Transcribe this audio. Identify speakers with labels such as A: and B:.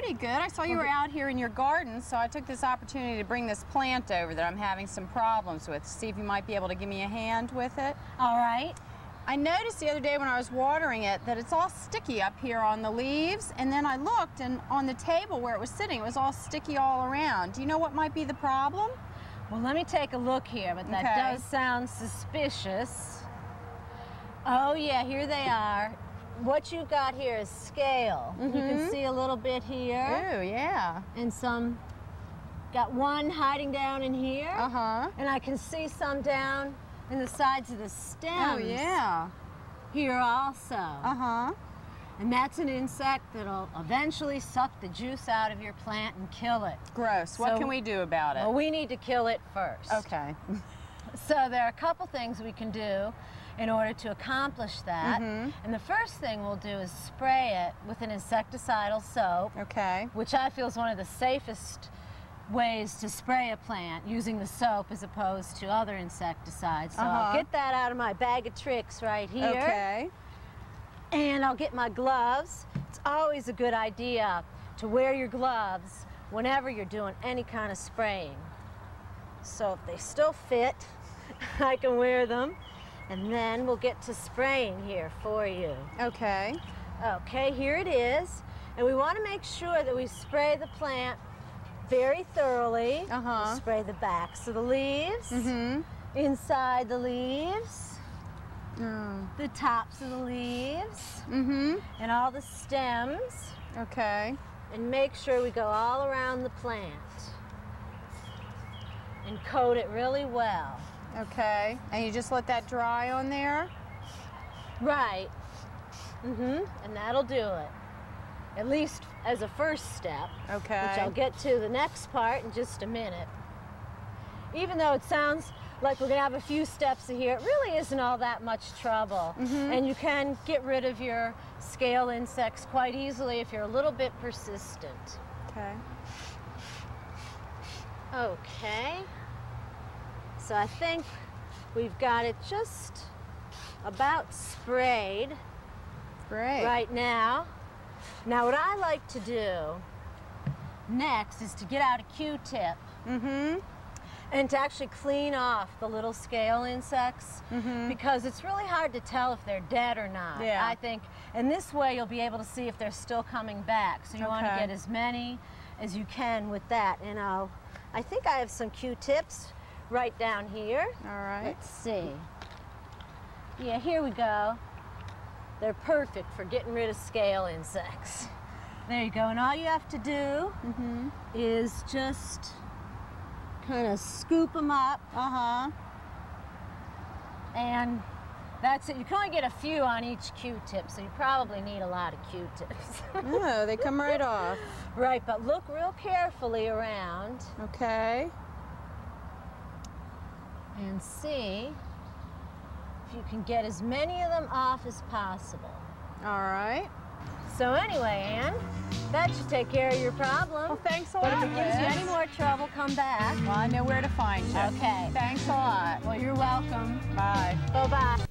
A: pretty good. I saw you were out here in your garden, so I took this opportunity to bring this plant over that I'm having some problems with. See if you might be able to give me a hand with it.
B: All right.
A: I noticed the other day when I was watering it that it's all sticky up here on the leaves, and then I looked and on the table where it was sitting, it was all sticky all around. Do you know what might be the problem?
B: Well, let me take a look here, but that
A: Okay.
B: does sound suspicious. Oh, yeah, here they are. What you got here is scale. You can
A: Mhm.
B: see a little bit here,
A: Oh, yeah.
B: and some, got one hiding down in here,
A: Uh-huh.
B: and I can see some down in the sides of the stems
A: Oh, yeah.
B: here also.
A: Uh-huh.
B: And that's an insect that'll eventually suck the juice out of your plant and kill it.
A: Gross. What
B: So-
A: can we do about it?
B: Well, we need to kill it first.
A: okay.
B: So there are a couple things we can do in order to accomplish that.
A: Mhm.
B: And the first thing we'll do is spray it with an insecticidal soap,
A: Okay.
B: which I feel is one of the safest ways to spray a plant using the soap as opposed to other insecticides. So I'll
A: Uh-huh.
B: get that out of my bag of tricks right here.
A: Okay.
B: And I'll get my gloves. It's always a good idea to wear your gloves whenever you're doing any kind of spraying. So if they still fit, I can wear them. And then we'll get to spraying here for you.
A: Okay.
B: Okay, here it is. And we want to make sure that we spray the plant very thoroughly.
A: Uh-huh.
B: We'll spray the backs of the leaves,
A: Mm-hmm.
B: inside the leaves,
A: Mm.
B: the tops of the leaves,
A: Mm-hmm.
B: and all the stems.
A: Okay.
B: and make sure we go all around the plant and coat it really well.
A: Okay. And you just let that dry on there?
B: Right. Mm-hmm. And that'll do it. At least as a first step,
A: Okay.
B: which I'll get to the next part in just a minute. Even though it sounds like we're gonna have a few steps here, it really isn't all that much trouble. And you can get rid of your scale insects quite easily if you're a little bit persistent.
A: Okay.
B: Okay. So I think we've got it just about sprayed
A: Great.
B: right now. Now what I like to do next is to get out a Q-tip
A: Mm-hmm.
B: and to actually clean off the little scale insects because it's really hard to tell if they're dead or not.
A: Yeah.
B: I think, and this way you'll be able to see if they're still coming back. So you want to get as many as you can with that. And I'll, I think I have some Q-tips right down here.
A: All right.
B: Let's see. Yeah, here we go. They're perfect for getting rid of scale insects. There you go. And all you have to do
A: Mm-hmm.
B: is just kind of scoop them up
A: Uh-huh.
B: and that's it. You can only get a few on each Q-tip, so you probably need a lot of Q-tips.
A: Oh, they come right off.
B: right, but look real carefully around
A: Okay.
B: And see if you can get as many of them off as possible.
A: All right.
B: So anyway, Anne, that should take care of your problem.
A: Well, thanks a lot.
B: but if it gives you any more trouble, come back.
A: Well, I know where to find you.
B: Okay.
A: Thanks a lot.
B: Well, you're welcome.
A: Bye.
B: Bye-bye.